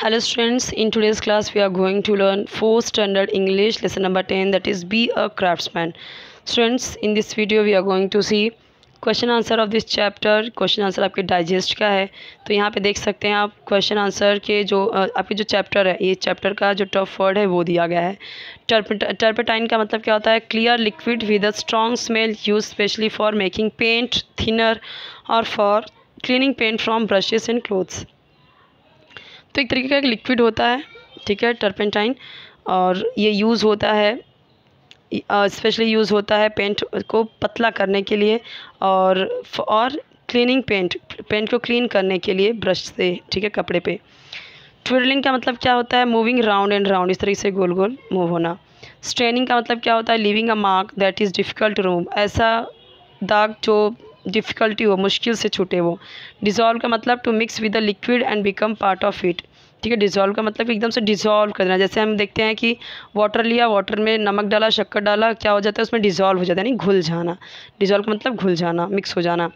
Hello students, in today's class we are going to learn 4th standard English lesson number 10 that is be a craftsman. Students, in this video we are going to see question answer of this chapter question answer आपके digest का है। तो यहाँ पे देख सकते हैं आप क्वेश्चन आंसर के जो आपके जो चैप्टर है ये चैप्टर का जो टॉप वर्ड है वो दिया गया है। टर्पेटाइन का मतलब क्या होता है? Clear liquid with a strong smell use specially for making paint thinner और for cleaning paint from brushes and clothes तो एक तरीके का एक लिक्विड होता है, ठीक है टर्पेंटाइन और ये यूज़ होता है स्पेशली यूज़ होता है पेंट को पतला करने के लिए और और क्लीनिंग पेंट पेंट को क्लीन करने के लिए ब्रश से, ठीक है, कपड़े पे। ट्विडलिंग का मतलब क्या होता है? मूविंग राउंड एंड राउंड इस तरीके से गोल गोल मूव होना। स्ट्रेनिंग का मतलब क्या होता है? Living a mark that is difficult room ऐसा दाग जो डिफ़िकल्टी हो मुश्किल से छूटे वो। डिज़ोल्व का मतलब to mix with the liquid and become part of it ठीक है डिज़ोल्व का मतलब एकदम से डिज़ोल्व कर देना जैसे हम देखते हैं कि वाटर लिया वाटर में नमक डाला, शक्कर डाला, क्या हो जाता है? उसमें डिज़ोल्व हो जाता है, यानी घुल जाना। डिज़ोल्व का मतलब घुल जाना मिक्स हो जाना।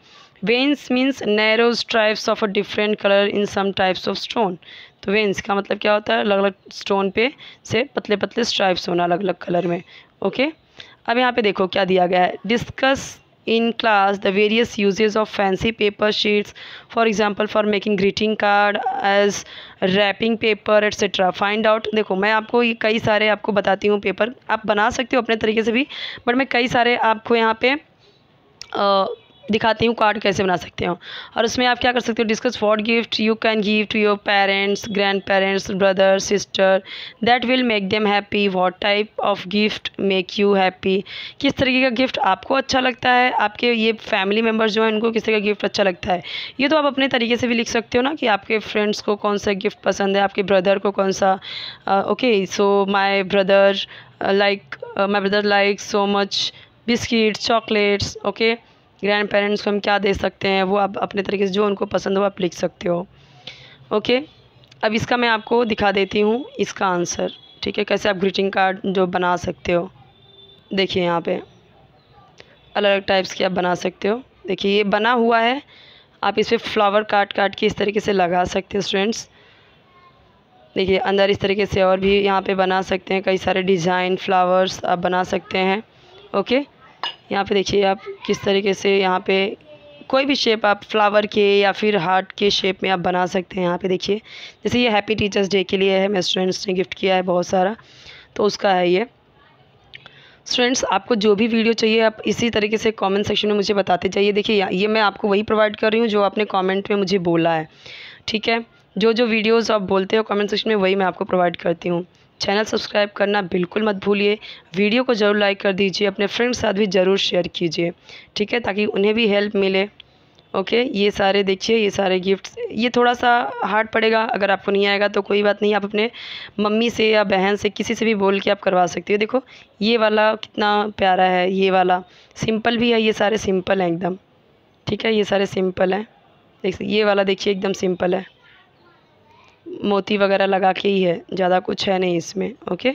Veins means narrow stripes of a different colour in some types of stone तो वेंस का मतलब क्या होता है? अलग अलग स्टोन पे से पतले पतले स्ट्राइप्स होना अलग अलग कलर में। ओके अब यहाँ पे देखो क्या दिया गया है। Discuss in class the various uses of fancy paper sheets for example for making greeting card as wrapping paper etc find out देखो मैं आपको ये कई सारे आपको बताती हूँ पेपर आप बना सकते हो अपने तरीके से भी बट मैं कई सारे आपको यहाँ पे आ, दिखाती हूँ कार्ड कैसे बना सकते हो। और उसमें आप क्या कर सकते हो discuss what gift you can give to your parents grand parents brother sister that will make them happy what type of gift make you happy किस तरीके का गिफ्ट आपको अच्छा लगता है? आपके ये फैमिली मेंबर्स जो हैं, उनको किस तरह का गिफ्ट अच्छा लगता है? ये तो आप अपने तरीके से भी लिख सकते हो ना कि आपके फ्रेंड्स को कौन सा गिफ्ट पसंद है, आपके ब्रदर को कौन सा okay so my brother like my brother like so much biscuit chocolates okay grand parents को हम क्या दे सकते हैं, वो आप अपने तरीके से जो उनको पसंद हो आप लिख सकते हो। ओके अब इसका मैं आपको दिखा देती हूँ इसका आंसर ठीक है? कैसे आप ग्रीटिंग कार्ड जो बना सकते हो। देखिए यहाँ पे अलग अलग टाइप्स के आप बना सकते हो। देखिए, ये बना हुआ है, आप इस पर फ्लावर काट काट के इस तरीके से लगा सकते हो स्टूडेंट्स देखिए, अंदर इस तरीके से और भी यहाँ पे बना सकते हैं, कई सारे डिज़ाइन फ्लावर्स आप बना सकते हैं ओके यहाँ पे देखिए आप किस तरीके से यहाँ पे कोई भी शेप आप फ्लावर के या फिर हार्ट के शेप में आप बना सकते हैं यहाँ पे देखिए। जैसे ये हैप्पी टीचर्स डे के लिए है मेरे स्टूडेंट्स ने गिफ्ट किया है बहुत सारा तो उसका है ये। स्टूडेंट्स आपको जो भी वीडियो चाहिए, आप इसी तरीके से कमेंट सेक्शन में मुझे बताते जाइए। देखिए, ये मैं आपको वही प्रोवाइड कर रही हूँ जो आपने कमेंट में मुझे बोला है, ठीक है? जो जो वीडियोज़ आप बोलते हो कमेंट सेक्शन में वही मैं आपको प्रोवाइड करती हूँ। चैनल सब्सक्राइब करना बिल्कुल मत भूलिए। वीडियो को ज़रूर लाइक कर दीजिए, अपने फ्रेंड्स साथ भी ज़रूर शेयर कीजिए, ठीक है? ताकि उन्हें भी हेल्प मिले, ओके? ये सारे देखिए, ये सारे गिफ्ट्स। ये थोड़ा सा हार्ड पड़ेगा, अगर आपको नहीं आएगा तो कोई बात नहीं, आप अपने मम्मी से या बहन से, किसी से भी बोल के आप करवा सकते हो। देखो, ये वाला कितना प्यारा है, ये वाला। सिंपल भी है, ये सारे सिंपल हैं एकदम, ठीक है? ये सारे सिंपल हैं। देख, ये वाला देखिए, एकदम सिंपल है। मोती वगैरह लगा के ही है, ज़्यादा कुछ है नहीं इसमें ओके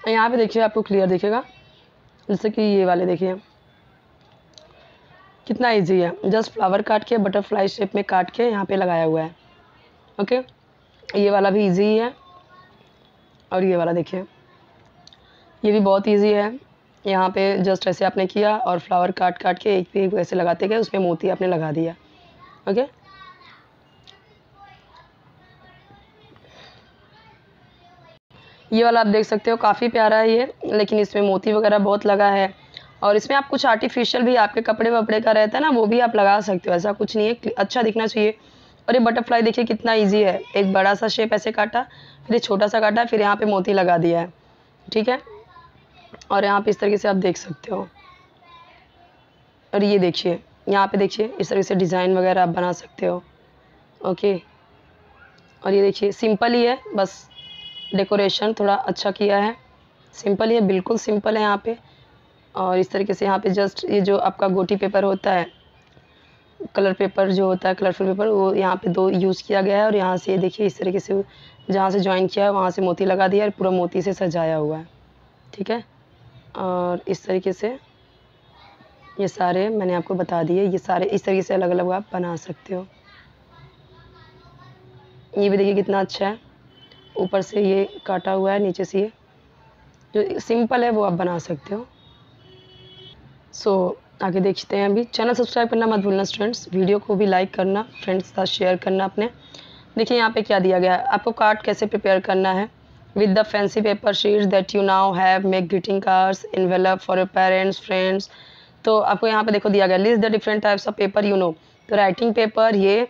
यहाँ पे देखिए, आपको क्लियर दिखेगा, जैसे कि ये वाले देखिए कितना इजी है जस्ट फ्लावर काट के बटरफ्लाई शेप में काट के यहाँ पे लगाया हुआ है ओके ये वाला भी इजी है और ये वाला देखिए, ये भी बहुत इजी है। यहाँ पे जस्ट ऐसे आपने किया, और फ्लावर काट काट के एक पे ऐसे लगाते गए, उसमें मोती आपने लगा दिया ओके ये वाला आप देख सकते हो, काफ़ी प्यारा है ये, लेकिन इसमें मोती वगैरह बहुत लगा है। और इसमें आप कुछ आर्टिफिशियल भी आपके कपड़े वपड़े का रहता है ना, वो भी आप लगा सकते हो, ऐसा कुछ नहीं है अच्छा दिखना चाहिए। और ये बटरफ्लाई देखिए कितना ईजी है, एक बड़ा सा शेप ऐसे काटा, फिर छोटा सा काटा, फिर यहाँ पर मोती लगा दिया है, ठीक है? और यहाँ पे इस तरीके से आप देख सकते हो। और ये देखिए, यहाँ पे देखिए, इस तरीके से डिज़ाइन वगैरह आप बना सकते हो ओके और ये देखिए सिंपल ही है, बस डेकोरेशन थोड़ा अच्छा किया है। सिंपल ये बिल्कुल सिंपल है यहाँ पे। और इस तरीके से यहाँ पे जस्ट ये जो आपका गोटी पेपर होता है, कलर पेपर जो होता है, कलरफुल पेपर, वो यहाँ पे दो यूज़ किया गया है। और यहाँ से ये देखिए, इस तरीके से जहाँ से ज्वाइन किया है, वहाँ से मोती लगा दिया है पूरा मोती से सजाया हुआ है। ठीक है? और इस तरीके से ये सारे मैंने आपको बता दिए, ये सारे इस तरीके से अलग अलग आप बना सकते हो। ये भी देखिए कितना अच्छा है। ऊपर से ये काटा हुआ है नीचे से ये। जो सिंपल है वो आप बना सकते हो। सो so, आगे देखते हैं अभी। चैनल सब्सक्राइब करना मत भूलना स्टूडेंट्स वीडियो को भी लाइक करना फ्रेंड्स के साथ शेयर करना अपने। देखिए यहाँ पे क्या दिया गया है। आपको कार्ड कैसे प्रिपेयर करना है? With the fancy paper sheets that you now have make greeting cards envelope for your parents friends तो आपको यहाँ पे देखो दिया गया। List the different types of paper you know तो राइटिंग पेपर ये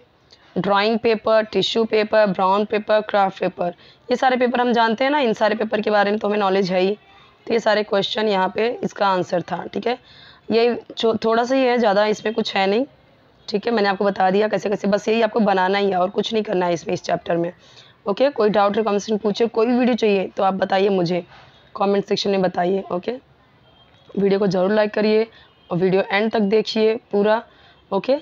drawing paper tissue paper brown paper craft paper ये सारे पेपर हम जानते हैं ना, इन सारे पेपर के बारे में तो हमें नॉलेज है ही। तो ये सारे क्वेश्चन यहाँ पे इसका आंसर था, ठीक है? ये थोड़ा सा ही है, ज़्यादा इसमें कुछ है नहीं, ठीक है? मैंने आपको बता दिया कैसे कैसे, बस यही आपको बनाना ही है और कुछ नहीं करना है इसमें, इस चैप्टर में। ओके कोई डाउट कमेंट पूछे कोई वीडियो चाहिए तो आप बताइए मुझे। कमेंट सेक्शन में बताइए ओके वीडियो को ज़रूर लाइक करिए और वीडियो एंड तक देखिए पूरा ओके